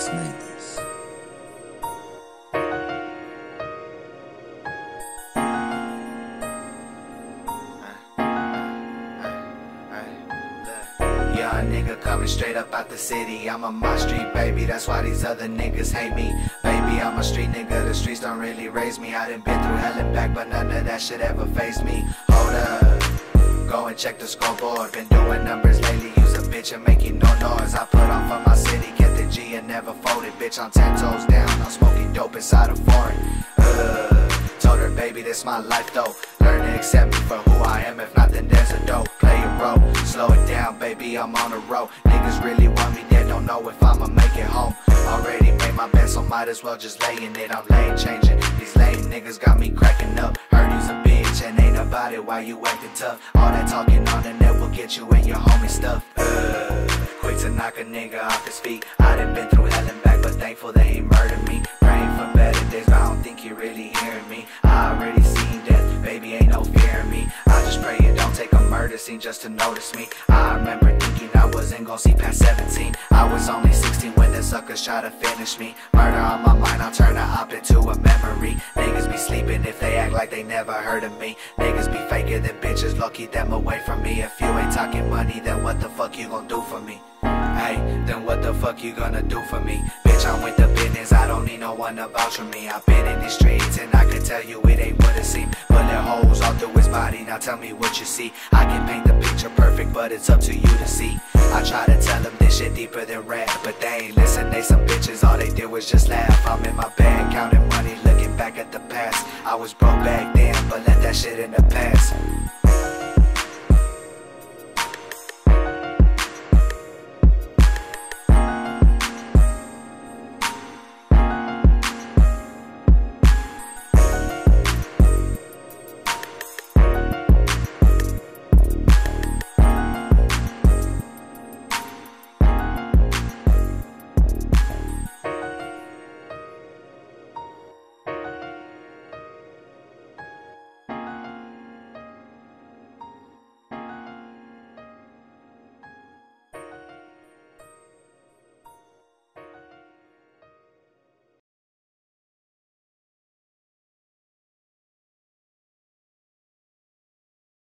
has made this. Nigga coming straight up out the city. I'm a my street baby, that's why these other niggas hate me. Baby, I'm a street nigga, the streets don't really raise me. I done been through hell and back, but none of that shit ever faced me. Hold up, go and check the scoreboard. Been doing numbers lately, use a bitch and making no noise. I put on for my city. G and never folded. Bitch, I'm ten toes down, I'm smoking dope inside a foreign. Uh, told her, baby, this my life though. Learn to accept me for who I am, if not, then there's a dope. Play a role, slow it down, baby, I'm on a roll. Niggas really want me dead, don't know if I'ma make it home. Already made my bed, so might as well just lay in it. I'm lane changing. These lame niggas got me cracking up. Heard you's a bitch and ain't about it. Why you acting tough? All that talking on the net will get you and your homie stuff. Uh, knock a nigga off his feet. I done been through hell and back, but thankful they ain't murdered me. Praying for better days, but I don't think you really hearing me. I already seen death, baby, ain't no fear in me. I just pray it don't take a murder scene just to notice me. I remember thinking I wasn't gonna see past 17. I was only 16 when the suckers tried to finish me. Murder on my mind, I'll turn a op into a memory. Niggas be sleeping if they act like they never heard of me. Niggas be faker than bitches, keep them away from me. If you ain't talking money, then what the fuck you gon' do for me? Hey, then what the fuck you gonna do for me? Bitch, I'm with the business, I don't need no one to vouch for me. I've been in these streets and I can tell you it ain't what it seems. Bullet holes all through his body, now tell me what you see. I can paint the picture perfect, but it's up to you to see. I try to tell them this shit deeper than rap, but they ain't listen. They some bitches, all they did was just laugh. I'm in my bag, counting money, looking back at the past. I was broke back then, but let that shit in the past.